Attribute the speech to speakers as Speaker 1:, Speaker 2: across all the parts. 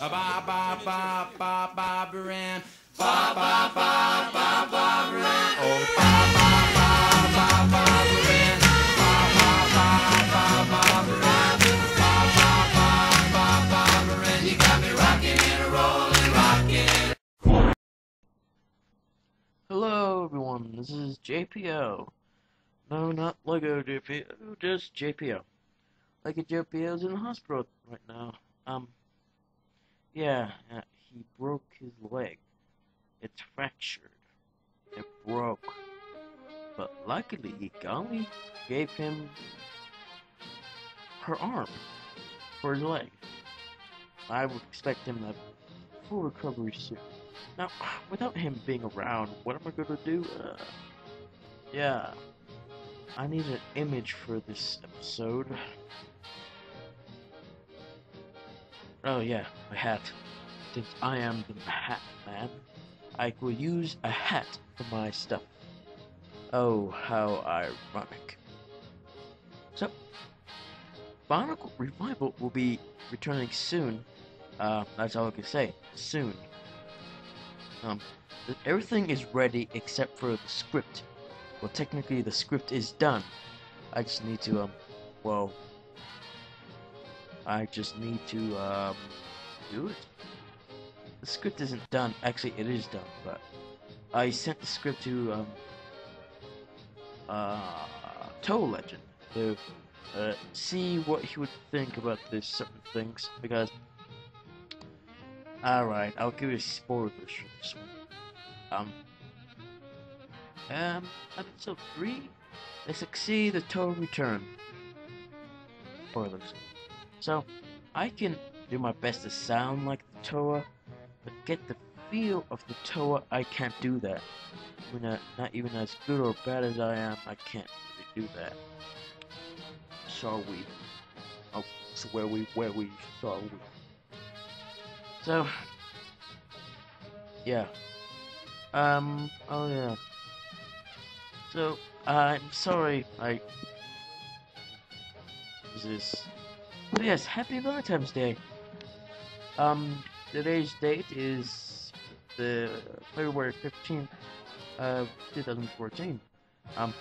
Speaker 1: Ba ba ba ba Barbara Ann. Ba ba ba ba Barbara Ann. Oh ba ba ba ba Barbara Ann. Ba ba ba ba Barbara Ann. Ba ba ba ba Barbara Ann. You got me rocking and a rolling, rocking.
Speaker 2: Hello, everyone. This is JPO. No, not Lego JPO, just JPO. Lego JPO's in the hospital right now. Um, yeah, uh, he broke his leg. It's fractured. It broke. But luckily, Gummy gave him her arm for his leg. I would expect him to have full recovery soon. Now, without him being around, what am I gonna do? Uh, yeah, I need an image for this episode. Oh yeah, my hat. Since I am the hat man, I will use a hat for my stuff. Oh, how ironic. So, Bionicle Revival will be returning soon. Uh, that's all I can say. Soon. Um, everything is ready except for the script. Well, technically, the script is done. I just need to, um, well, I just need to, um, do it. The script isn't done. Actually, it is done, but I sent the script to, um, uh, ToaLegend to, uh, see what he would think about this certain things, because Alright, I'll give you spoilers for this one. Um, um, episode 3, they succeed the total return. Spoilers. So, I can do my best to sound like the Toa, but get the feel of the Toa, I can't do that. Even uh, not even as good or bad as I am, I can't really do that. Shall we? Oh, so where we, where we, we? So, yeah. Um, oh yeah. So, I'm sorry, I... Is Oh yes, Happy Valentine's Day! Um, today's date is the February 15th, uh, 2014. Um,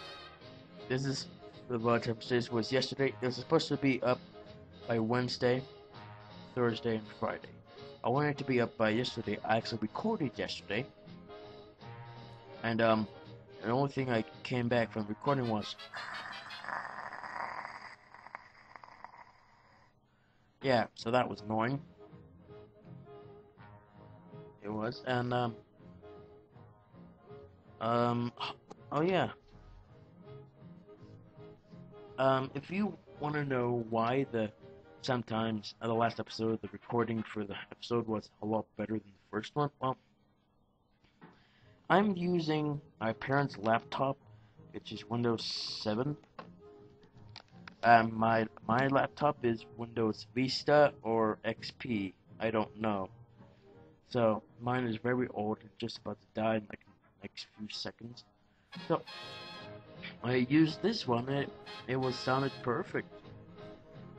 Speaker 2: this is the Valentine's Day was yesterday. It was supposed to be up by Wednesday, Thursday, and Friday. I wanted it to be up by yesterday. I actually recorded yesterday. And um the only thing I came back from recording was Yeah, so that was annoying. It was and um um oh yeah. Um if you want to know why the sometimes uh, the last episode, the recording for the episode was a lot better than the first one. Well, I'm using my parents' laptop, which is Windows 7. Um, my my laptop is Windows Vista or XP. I don't know. So mine is very old and just about to die in like the next few seconds. So I used this one. It it was sounded perfect.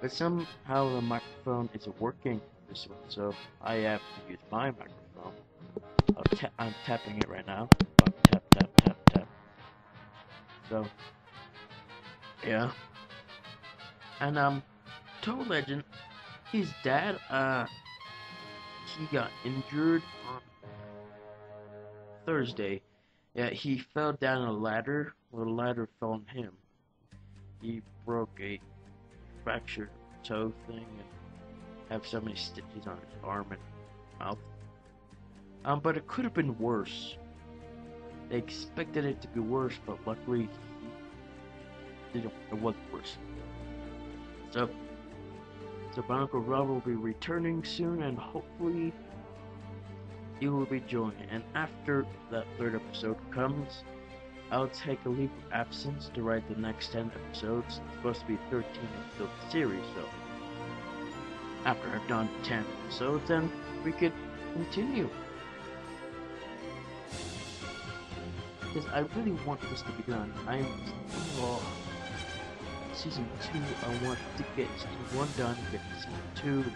Speaker 2: But somehow the microphone isn't working this one, so I have to use my microphone. Ta I'm tapping it right now. Tap, tap, tap, tap. So, yeah. And, um, ToaLegend, his dad, uh, he got injured on Thursday. Yeah, he fell down a ladder. Well, the ladder fell on him. He broke a fractured toe thing and have so many stitches on his arm and mouth. Um, but it could have been worse. They expected it to be worse, but luckily it wasn't worse. So, so Bionicle Rob will be returning soon, and hopefully you will be joining. And after that third episode comes, I'll take a leave of absence to write the next 10 episodes. It's supposed to be 13 episode series, so after I've done 10 episodes, then we could continue. Because I really want this to be done. I'm oh, season 2, I want to get season 1 done, get season 2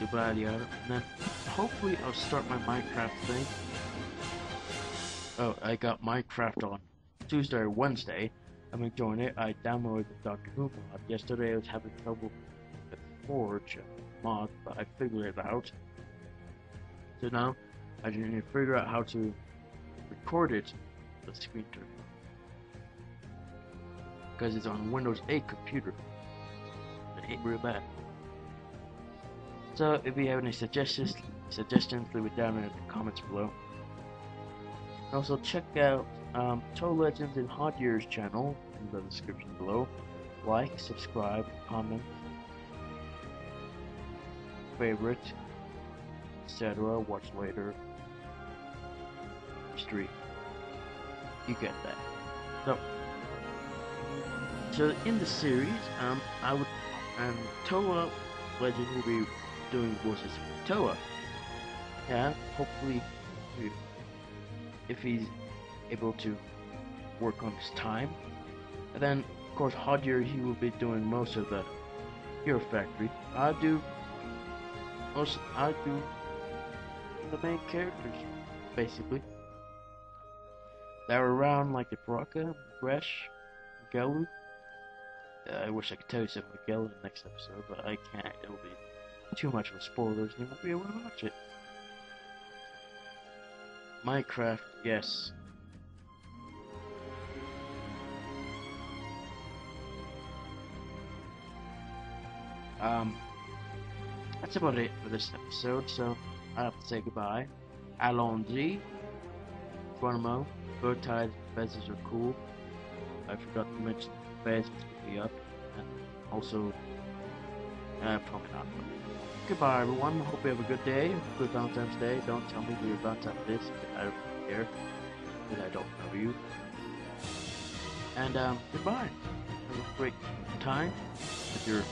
Speaker 2: Goodbye, yada. And then hopefully I'll start my Minecraft thing. Oh, I got Minecraft on Tuesday or Wednesday. I'm enjoying it. I downloaded the Doctor Who mod. Yesterday I was having trouble with Forge mod, but I figured it out. So now I just need to figure out how to record it, the screen. Because it's on Windows 8 computer. It ain't real bad. So if you have any suggestions, suggestions, leave it down in the comments below. And also check out um, ToaLegend's and Haldir's channel in the description below. Like, subscribe, comment, favorite, etc. Watch later. History. You get that. So, so in the series, um, I would, um, Toa Legend will be doing voices for Toa. Yeah, hopefully, if- he's able to work on his time. And then, of course, Haldir, he will be doing most of the Hero Factory. I do most, I do the main characters, basically. They're around like the Baraka, Gresh, Gelu. Uh, I wish I could tell you something about in the next episode, but I can't. It'll be too much of a spoilers and you won't be able to watch it. Minecraft, yes. Um, that's about it for this episode, so I have to say goodbye. Allons-y. Geronimo, bow ties, feathers are cool. I forgot to mention the be up, and also, uh, probably not. Goodbye, everyone. Hope you have a good day, good Valentine's Day. Don't tell me who your Valentine is, because I don't care, because I don't know you. And um, goodbye. Have a great time with your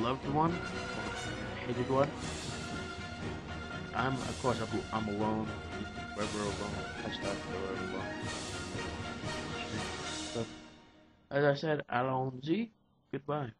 Speaker 2: loved one, or hated one. I'm, of course, I'm, alone. Forever alone. Hashtag forever alone. As I said, allons-y. Goodbye.